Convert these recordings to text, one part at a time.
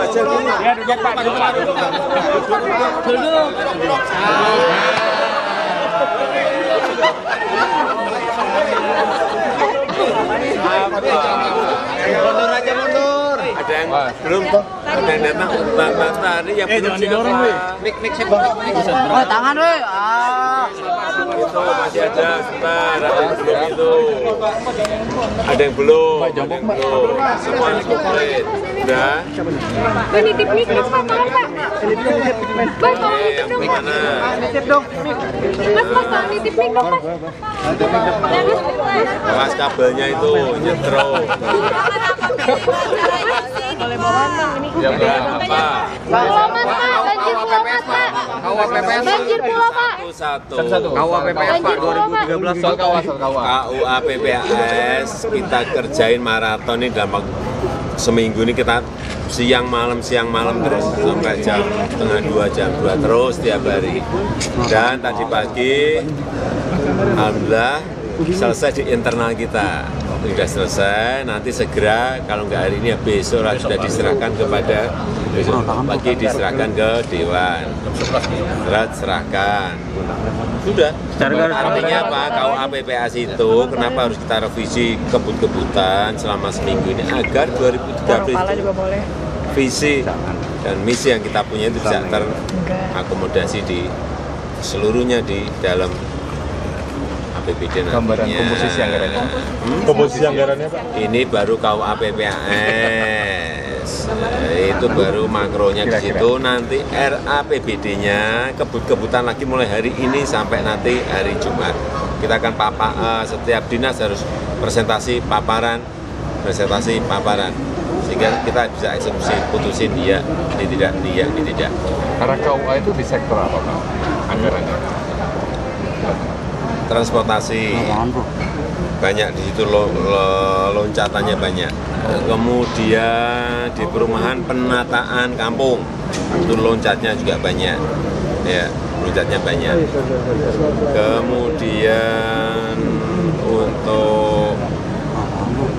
aja dulu. Ya duduk Pak, duduk Pak, duduk Pak. Duduk. Mundur aja mundur. Ada yang belum toh? Ada yang datang Bang Bang tadi yang belum siapa? Mik mik. Oh, tangan weh. Ah. Itu masih ada sebentar, ada belum itu. Ada yang belum, ada yang belum. Semua komplit. Udah? Pak, nitip mic dong, Pak. Tolong, Pak. Mas, tolong nitip yang dong. mana? Nitip dong. Mas, mas, tolong nitip mic dong, Mas. Awas kabelnya itu nyetro. Ya apa? Pulau Mas, Pak. Banjir Pulau Mas, Pak. Kawah PPS. Banjir Pulau, Pak. Satu-satu. Kawah PPS Pak Banjir Pulau, Pak. 2013 soal kawah soal kawah. KUA PPAS kita kerjain maraton ini dalam seminggu ini kita siang malam siang malam terus sampai jam setengah dua jam dua terus tiap hari dan tadi pagi alhamdulillah selesai di internal kita sudah selesai nanti segera kalau nggak hari ini ya besok sudah diserahkan kepada besok pagi diserahkan ke dewan. Surat serahkan. Sudah. Artinya apa? KUA PPAS itu kenapa harus kita revisi kebut-kebutan selama seminggu ini agar 2013 itu visi dan misi yang kita punya itu bisa terakomodasi di seluruhnya di dalam APBD nantinya. Gambaran komposisi anggarannya. Hmm? Komposisi anggarannya Pak? Ini baru KUA Eh, itu baru makronya di situ. Nanti RAPBD-nya kebut-kebutan lagi mulai hari ini sampai nanti hari Jumat. Kita akan papa eh, setiap dinas harus presentasi paparan, presentasi paparan sehingga kita bisa eksekusi putusin dia, ini tidak, dia, ini tidak. Karena KUA itu di sektor apa Pak? Anggarannya. Transportasi banyak di situ lo, lo- loncatannya banyak. Kemudian di perumahan penataan kampung itu loncatnya juga banyak, ya loncatnya banyak. Kemudian untuk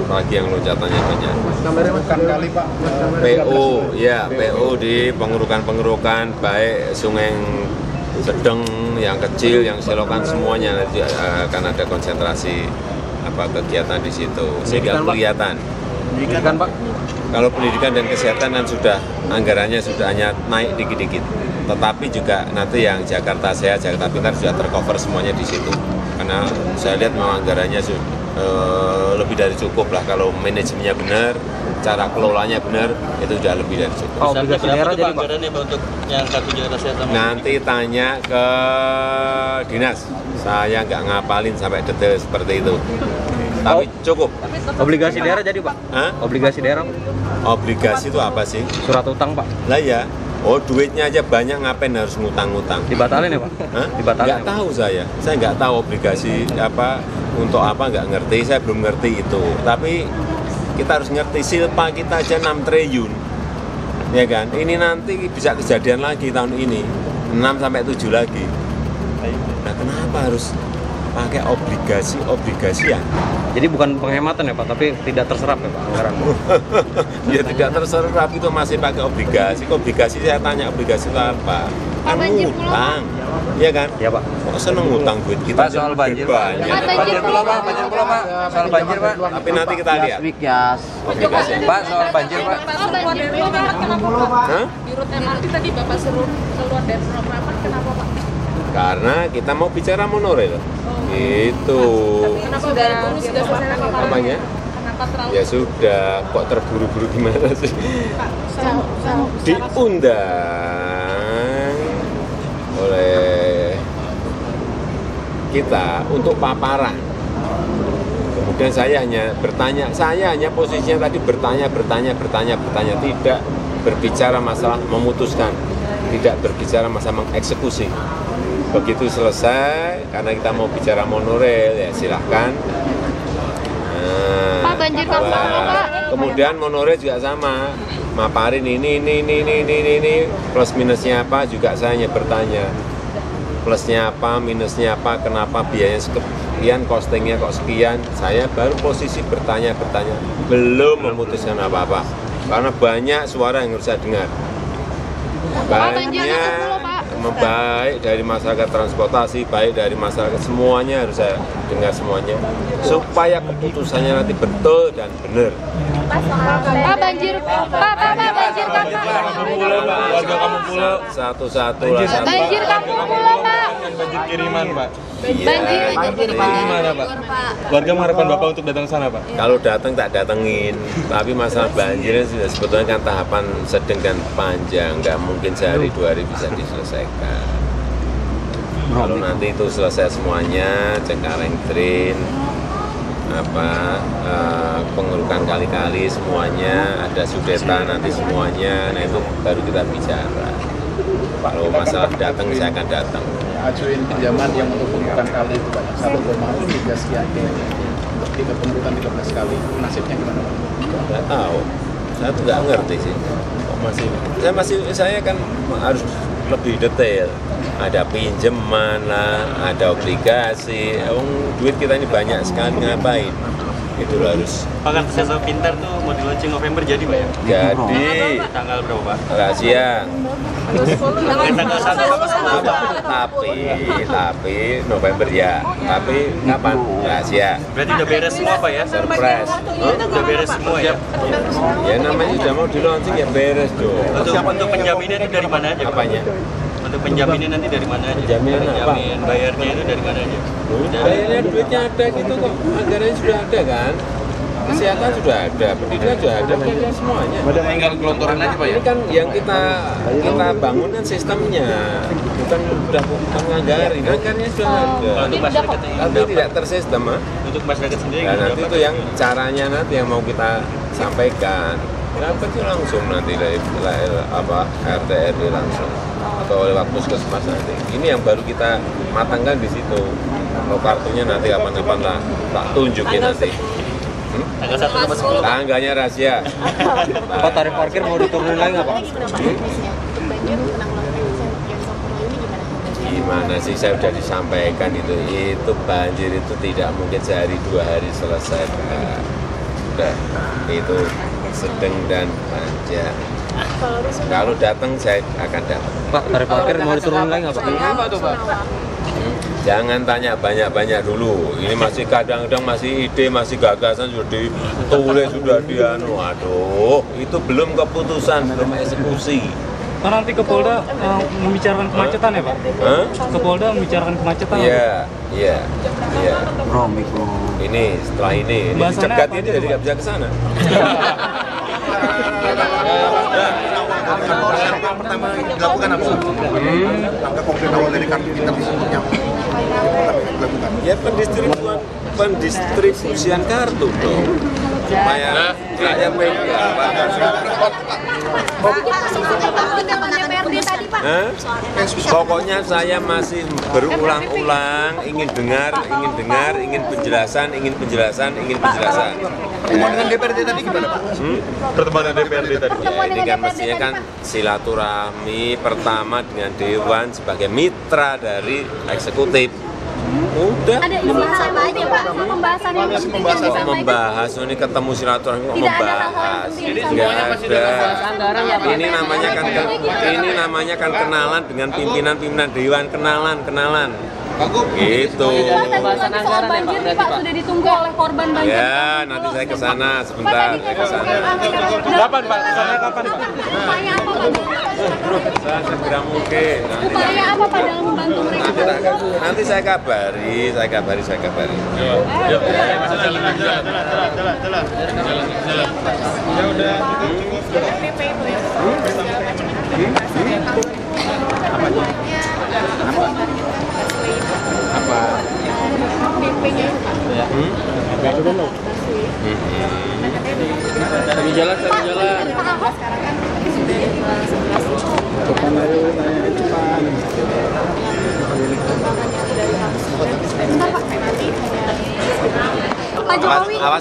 lagi yang loncatannya banyak. PO, ya PO di pengurukan-pengurukan baik sungai yang sedang, yang kecil, yang selokan semuanya nanti akan ada konsentrasi apa kegiatan di situ sehingga kelihatan. Pendidikan Pak. Kalau pendidikan dan kesehatan kan sudah anggarannya sudah hanya naik dikit-dikit. Tetapi juga nanti yang Jakarta Sehat, Jakarta Pintar sudah tercover semuanya di situ. Karena saya lihat memang anggarannya sudah eh, lebih dari cukup lah kalau manajemennya benar, cara kelolanya benar, itu sudah lebih dari cukup. Oh, obligasi daerah jadi Pak. untuk yang kartu Jakarta Sehat sama Nanti tanya ke dinas. Saya nggak ngapalin sampai detail seperti itu. Tapi cukup. Obligasi daerah jadi Pak. Hah? Obligasi daerah. Obligasi itu apa sih? Surat utang Pak. Lah ya, oh duitnya aja banyak ngapain harus ngutang-ngutang? Dibatalin ya Pak? Hah? Dibatalin. Nggak tahu saya. Saya nggak tahu obligasi apa untuk apa nggak ngerti. Saya belum ngerti itu. Tapi kita harus ngerti silpa kita aja 6 triliun. Ya kan? Ini nanti bisa kejadian lagi tahun ini. 6 sampai 7 lagi. Nah, kenapa harus pakai obligasi-obligasi ya? Jadi bukan penghematan ya Pak, tapi tidak terserap ya Pak anggaran. ya tidak terserap itu masih pakai obligasi. Obligasi saya tanya obligasi itu apa? Kan ngutang. Iya kan? Ya Pak. Kok seneng ngutang duit kita? Pak, soal banjir, Pak. Banyak. Pak, banjir Pulau, Pak. banjir Pak. Soal banjir Pak. Tapi nanti kita lihat. Jas. Obligasi. Pak, soal banjir Pak. Oh, banjir. Kenapa, Pak? Hah? Di MRT tadi Bapak seru keluar dari kenapa, Pak? Karena kita mau bicara monorail. Itu. Kenapa dulu sudah selesai terlalu Ya sudah, kok terburu-buru gimana sih? Diundang oleh kita untuk paparan. Kemudian saya hanya bertanya, saya hanya posisinya tadi bertanya, bertanya, bertanya, bertanya, tidak berbicara masalah memutuskan, tidak berbicara masalah mengeksekusi. Begitu selesai, karena kita mau bicara monorail, ya silahkan. Nah, Pak, banjir apa, Pak? Kemudian monorail juga sama, maparin ini, ini, ini, ini, ini, ini, plus minusnya apa juga saya hanya bertanya plusnya apa, minusnya apa, kenapa biayanya sekian, costingnya kok sekian. Saya baru posisi bertanya-bertanya, belum memutuskan apa-apa. karena banyak suara yang harus saya dengar. Banyak baik dari masyarakat transportasi, baik dari masyarakat semuanya harus saya dengar semuanya supaya keputusannya nanti betul dan benar. Pak banjir, Pak, Pak, Pak. Warga kampung pulau. Satu-satu lah satu. Banjir kampung pulau, Pak. Banjir kiriman, Pak. Banjir, banjir, Gimana, Pak? Warga mengharapkan Bapak untuk datang sana, Pak. Kalau datang tak datengin, tapi masalah banjir sudah sebetulnya kan tahapan sedang dan panjang, nggak mungkin sehari dua hari bisa diselesaikan. Kalau nanti itu selesai semuanya, Cengkareng Drain, apa eh, pengurukan kali-kali semuanya, ada sudetan nanti semuanya, nah itu baru kita bicara. Kalau masalah datang saya akan datang. ajuin pinjaman yang untuk pengurukan kali itu banyak satu koma tiga sekian untuk tiga pengurukan 13 kali nasibnya gimana Pak? nggak tahu saya tuh nggak ngerti sih kok masih saya masih saya kan harus lebih detail ada pinjaman lah ada obligasi. Emang duit kita ini banyak sekali ngapain? Itu harus. Pak kan Sesa Pintar tuh mau di launching November jadi, Pak ya? jadi. Tanggal berapa, Pak? rahasia Tanggal 1 tapi tapi November ya. Tapi kapan? Rahasia Berarti udah beres semua, Pak ya? surprise? Udah beres semua ya? ya namanya sudah mau di launching ya beres dong Untuk, untuk penjaminnya itu dari mana aja, Pak? apanya Untuk penjaminnya nanti dari mana aja? Penjaminan apa? Penjamin bayarnya itu dari mana aja? Bayarnya duitnya ada gitu kok, anggarannya sudah ada kan? Kesehatan sudah ada, pendidikan sudah ada, ada semuanya. Tinggal gelontoran aja, Pak ya? Ini kan yang kita kita bangun kan sistemnya, bukan sudah bukan anggaran, anggarannya sudah Kalau ada. untuk masyarakat yang Tapi tidak tersistem, ah. untuk masyarakat sendiri Nah, nanti itu yang caranya nanti yang mau kita sampaikan. Dapat itu langsung nanti apa RT RW langsung atau lewat puskesmas nanti. Ini yang baru kita matangkan di situ. Kalau kartunya nanti kapan-kapan lah tak tunjukin nanti. Hmm? tanggal 1 sama 10 Tangganya rahasia. Pak tarif parkir mau diturunin lagi nggak Pak? Gimana sih saya sudah disampaikan itu itu banjir itu tidak mungkin sehari dua hari selesai. Pak. Sudah itu sedang dan panjang. Kalau datang saya akan datang. Pak tarif parkir mau diturunin lagi nggak Pak? Apa tuh Pak? Jangan tanya banyak-banyak dulu. Ini masih kadang-kadang masih ide, masih gagasan sudah ditulis, sudah dianu. Aduh, itu belum keputusan, belum eksekusi. Oh, nanti ke Polda eh, membicarakan kemacetan ya Pak? Hah? Ke Polda membicarakan kemacetan Iya, iya, iya. Romik Ini setelah ini, ini apa ini jadi nggak bisa ke sana. yang pertama dilakukan apa? Langkah konkret awal dari kartu kita disebutnya dilakukan. Ya pendistribusian, pendistribusian kartu dong. Supaya rakyat pegang. Hah? Pokoknya saya masih berulang-ulang ingin dengar, ingin dengar, ingin penjelasan, ingin penjelasan, ingin penjelasan. Pertemuan dengan DPRD tadi gimana Pak? Hmm? Pertemuan DPRD tadi. Ya, ini kan mestinya kan silaturahmi pertama dengan Dewan sebagai mitra dari eksekutif. Udah. Ada isi apa aja, Pak? Pembahasan yang penting yang Kok disampaikan. membahas ini ketemu silaturahmi Tidak ada yang membahas penting ini disampaikan. nggak ada ini namanya kan ini namanya kan kenalan dengan pimpinan-pimpinan dewan kenalan kenalan gitu. Pak, tadi lagi soal banjir Pak, sudah ditunggu oleh korban banjir. ya nanti saya ke sana sebentar. saya ke sana. Kapan Pak? Kapan Pak? Upaya apa, Pak? saya segera mungkin. Nanti Upaya apa, Pak, dalam membantu mereka? nanti, saya kabari saya kabari saya kabari. Apa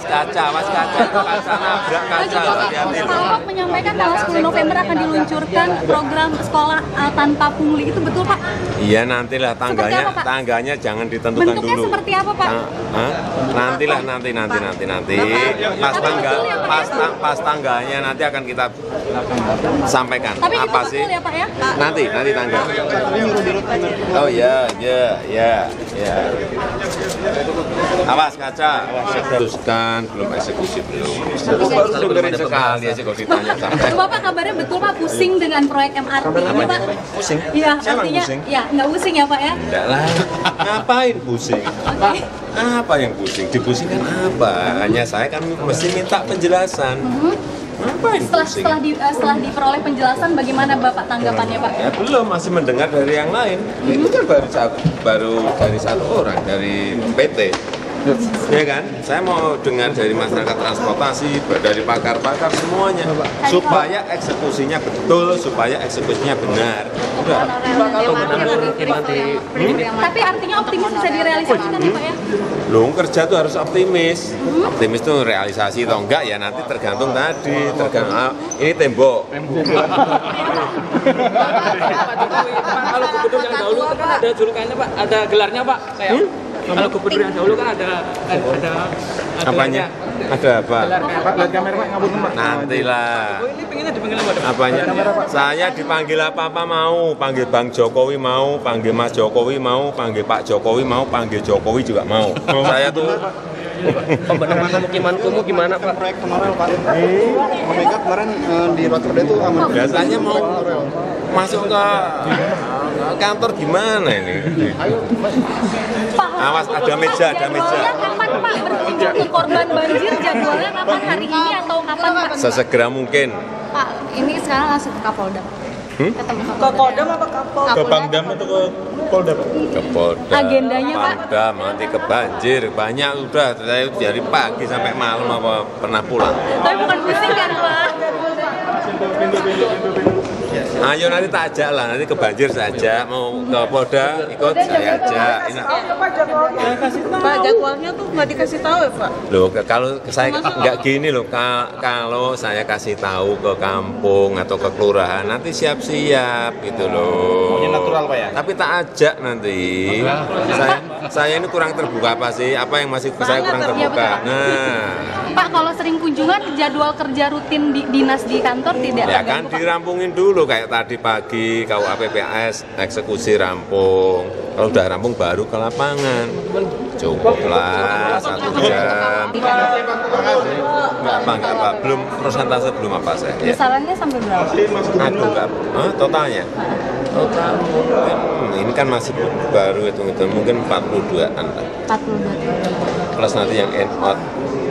guys. Kaca, awas kaca, kaca nabrak kaca, hati-hati Pak menyampaikan tanggal 10 November akan diluncurkan program sekolah uh, tanpa pungli. Itu betul, Pak? Iya nantilah tangganya, apa, Pak? tangganya jangan ditentukan Bentuknya dulu. seperti apa, Pak? Tang- Hah? Nantilah nanti nanti nanti nanti pas tangga ya, Pak, pas ya? tang- pas tangganya nanti akan kita sampaikan Tapi apa betul sih? ya, Pak ya? Nanti nanti tangga. Oh ya ya ya ya. Awas kaca. Putuskan belum eksekusi belum. Dengerin sekali aja kalau ditanya sampai. Bapak kabarnya betul Pak pusing dengan proyek MRT ini Pak? Pusing? Iya, artinya pusing? ya nggak pusing ya Pak ya? Enggak lah. Ngapain pusing? Oke. Apa yang pusing? Dipusingkan apa? Hanya saya kan mesti minta penjelasan. Ngapain Setelah pusing? setelah di, eh, setelah diperoleh penjelasan bagaimana Bapak tanggapannya Pak? Ya belum, masih mendengar dari yang lain. Itu kan baru baru dari satu orang dari PT. Ya kan? Saya mau dengar dari masyarakat transportasi, dari pakar-pakar semuanya supaya eksekusinya betul, supaya eksekusinya benar. Udah. Tapi artinya optimis bisa direalisasikan ya Pak ya? Loh, kerja tuh harus optimis. Optimis tuh realisasi atau enggak ya nanti tergantung tadi, tergantung ah, ini tembok. Kalau gubernur yang dahulu kan ada julukannya Pak, ada gelarnya Pak. Kayak kalau gubernur yang dahulu kan ada ada ada Apanya? Ada apa? Pak, lihat kamera Pak, ngabur Pak. Nantilah. Oh, ini pengennya dipanggil apa? Apanya? Saya dipanggil apa-apa mau, panggil Bang Jokowi mau, panggil Mas Jokowi mau, panggil Pak Jokowi mau, panggil Jokowi juga mau. Saya tuh Pembenahan pemukiman kumuh gimana Pak? proyek Honorel Pak. Omega kemarin eh, di Rotterdam itu aman. biasanya mau masuk ke kantor gimana ini? Pak, Awas, ada meja, ada meja. Kapan Pak ke korban banjir? Jadwalnya kapan hari ini atau kapan Pak? Sesegera mungkin. Pak, ini sekarang langsung ke Kapolda. Hmm? Ketemu Ke Kodam apa Kapol? Ke Pangdam atau ke Polda? Ke Polda. Agendanya, Pak? Pangdam, nanti ke banjir. Banyak udah, saya dari pagi sampai malam apa pernah pulang. Tapi bukan pusing kan Pak? Ayo nanti tak ajak lah, nanti ke banjir saya ajak. Mau ke Polda, ikut saya ajak. Ini, Pak jadwalnya? Tuh nggak dikasih tahu ya Pak? Loh, ke- kalau saya nggak gini loh, ka- kalau saya kasih tahu ke kampung atau ke kelurahan nanti siap-siap gitu loh. Maunya natural, Pak, ya? Tapi tak ajak nanti. Saya saya ini kurang terbuka apa sih? Apa yang masih saya kurang terbuka? Nah, Pak, kalau sering kunjungan jadwal kerja rutin di dinas di kantor tidak ya kan Pak? dirampungin dulu kayak tadi pagi KUA PPS eksekusi rampung. Kalau udah rampung baru ke lapangan. Cukup lah satu jam. Nggak apa, nggak apa. Belum persentase belum apa saya. Ya. Besarannya sampai berapa? Aduh, enggak. Hah, totalnya? Total mungkin, hmm, ini kan masih baru hitung-hitung, mungkin 42-an lah. 42 Plus nanti yang end out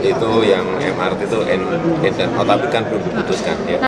itu yang MRT itu end, end out, tapi kan belum diputuskan ya.